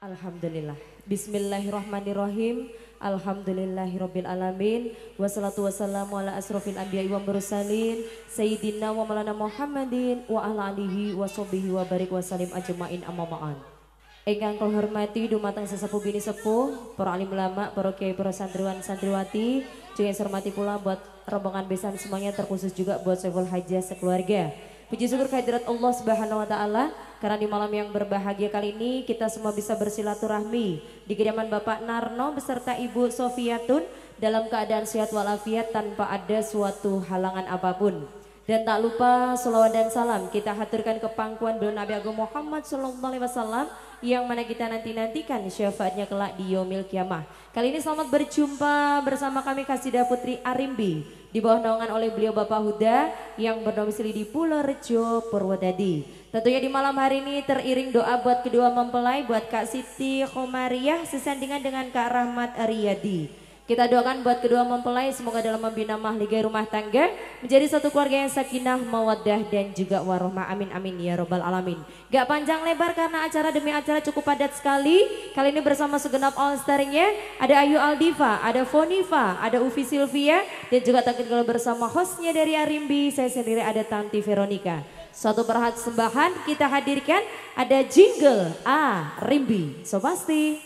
Alhamdulillah. Bismillahirrahmanirrahim. Alhamdulillahirabbil alamin. Wassalatu wassalamu ala asrofil anbiya'i wa mursalin sayyidina wa maulana Muhammadin wa ala alihi wa wa barik wa salim ajmain amma ma'an. Ingkang kula hormati dumateng sesepuh bini sepuh, para alim ulama, para kiai, para santriwan santriwati, juga hormati pula buat rombongan besan semuanya terkhusus juga buat Saiful Hajjah sekeluarga. Puji syukur kehadirat Allah Subhanahu wa taala karena di malam yang berbahagia kali ini kita semua bisa bersilaturahmi di kediaman Bapak Narno beserta Ibu Sofiatun dalam keadaan sehat walafiat tanpa ada suatu halangan apa pun. Dan tak lupa salawat dan salam kita haturkan ke pangkuan beliau Nabi Agung Muhammad Sallallahu Alaihi Wasallam yang mana kita nanti-nantikan syafaatnya kelak di Yomil Kiamah. Kali ini selamat berjumpa bersama kami Kasidah Putri Arimbi di bawah naungan oleh beliau Bapak Huda yang berdomisili di Pulau Rejo, Purwodadi. Tentunya di malam hari ini teriring doa buat kedua mempelai, buat Kak Siti Khomariah sesandingan dengan Kak Rahmat Ariyadi. Kita doakan buat kedua mempelai semoga dalam membina mahligai rumah tangga menjadi satu keluarga yang sakinah, mawaddah dan juga warohmah. Amin amin ya robbal alamin. Gak panjang lebar karena acara demi acara cukup padat sekali. Kali ini bersama segenap all starnya ada Ayu Aldiva, ada Foniva, ada Uvi Sylvia dan juga tak kalau bersama hostnya dari Arimbi saya sendiri ada Tanti Veronica. Suatu perhat sembahan kita hadirkan ada jingle A Rimbi. So pasti.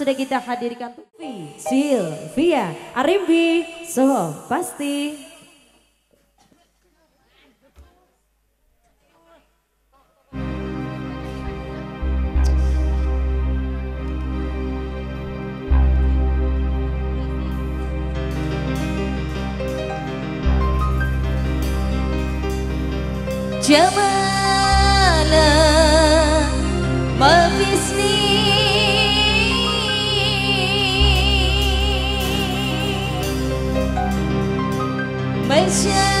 sudah kita hadirkan Tufi, Silvia, Arimbi, Soho, Pasti. Jangan ไม่เช่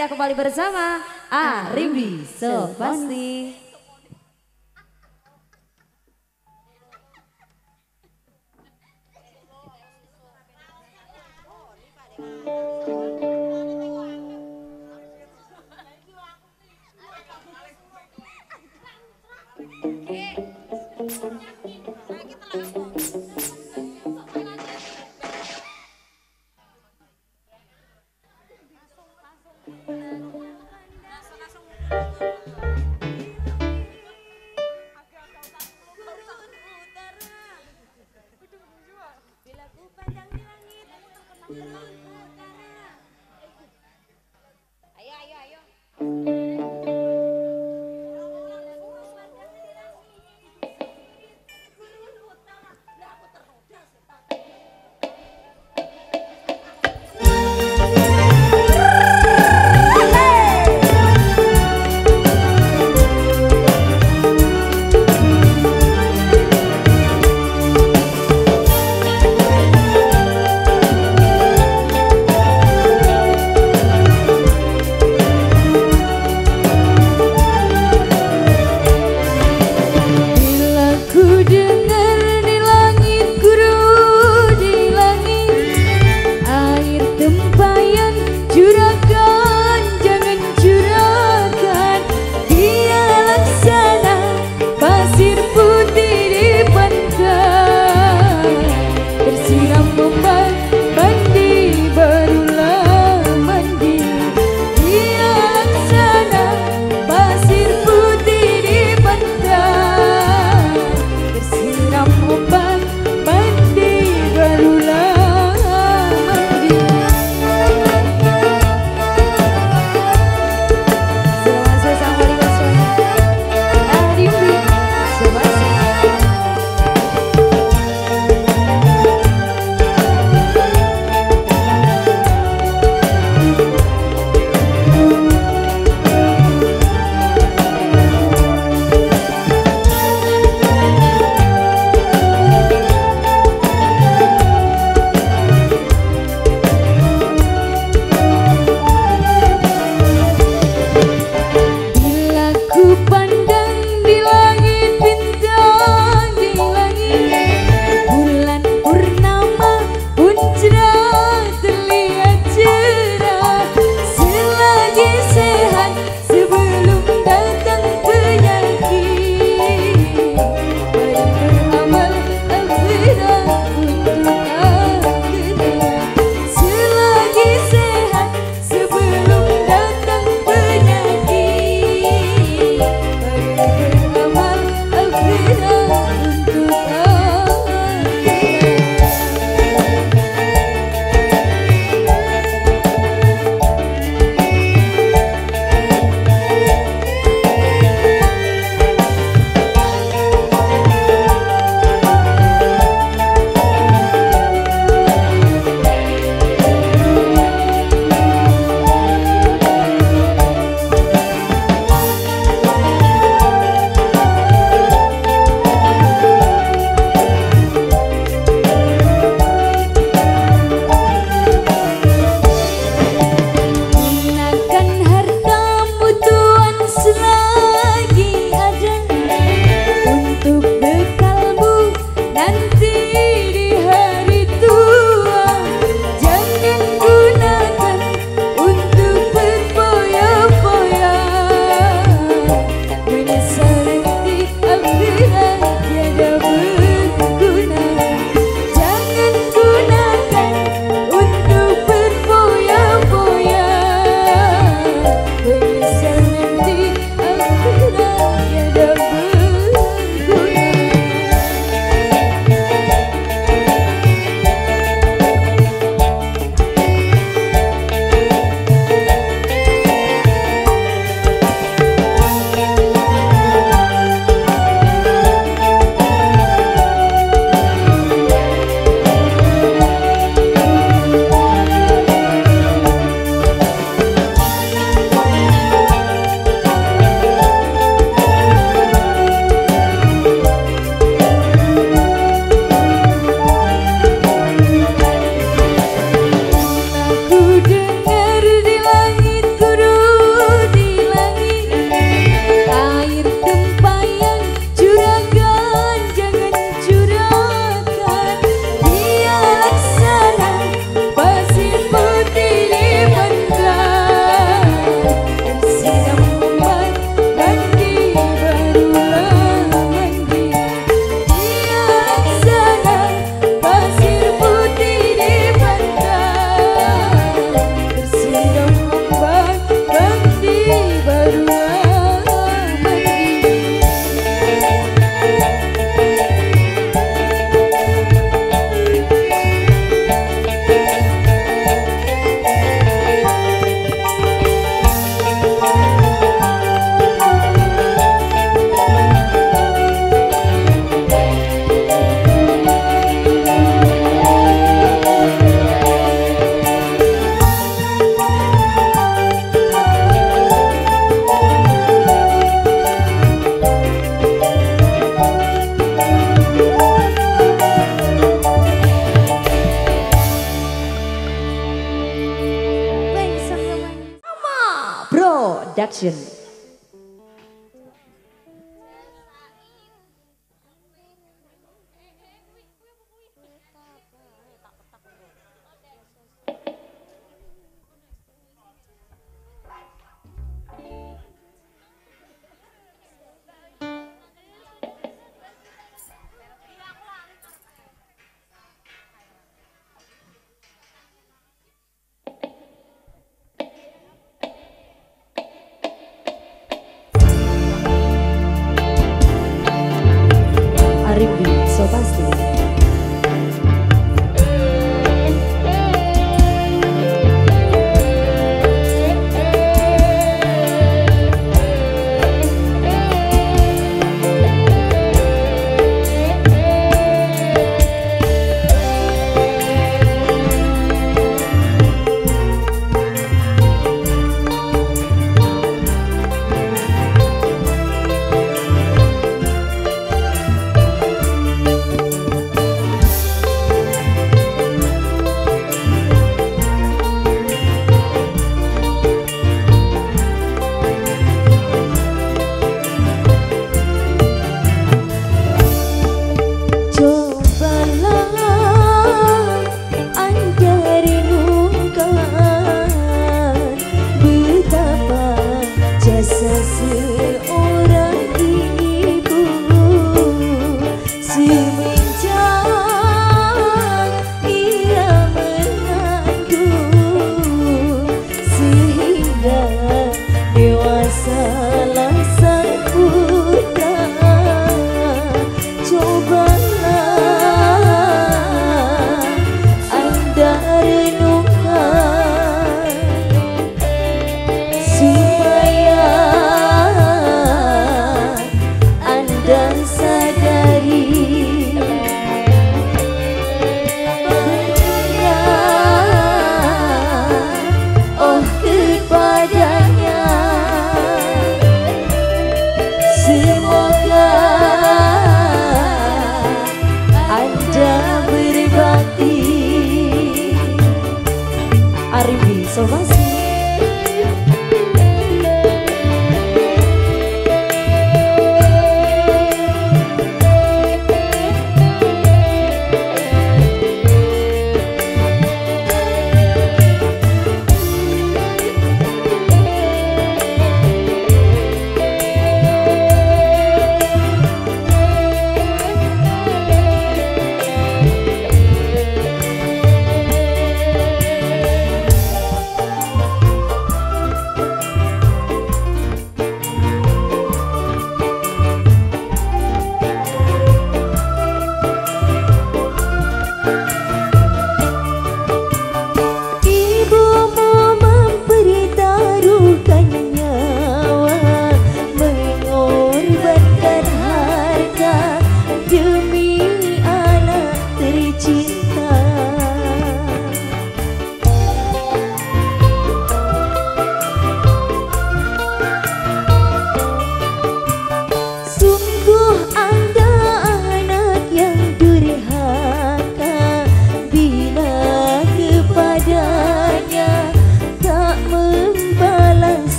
Kita kembali bersama Aribi So pasti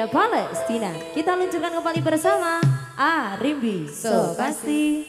ada Palestina Kita luncurkan kembali bersama. Ah Rimbi So pasti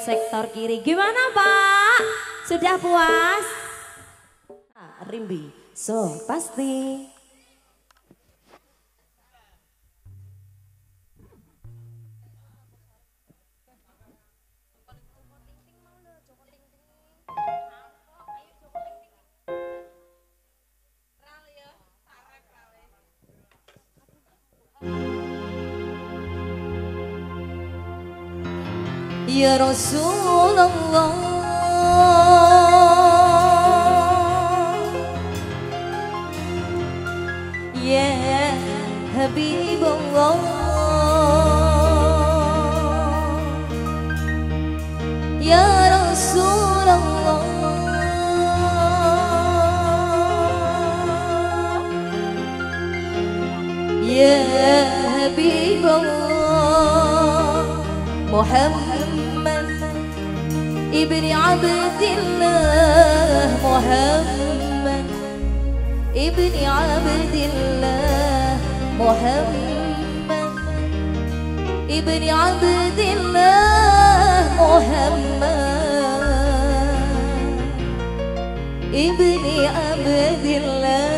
sektor kiri. Gimana Pak? Sudah puas? Ah, Rimbi, so pasti. Ya Rasulullah. Ya Habibullah. Ya Rasulullah. Ya Habibullah. Muhammad ابن عبد الله محمد. ابن عبد الله محمد. ابن عبد الله محمد. ابن عبد الله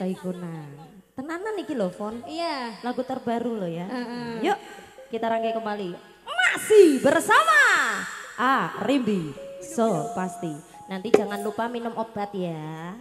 Saikuna. Tenanan nih lho, Fon. Iya. Lagu terbaru loh ya. Heeh. Yuk, kita rangkai kembali. Masih bersama Ah, Rimbi. So, pasti. Nanti jangan lupa minum obat ya.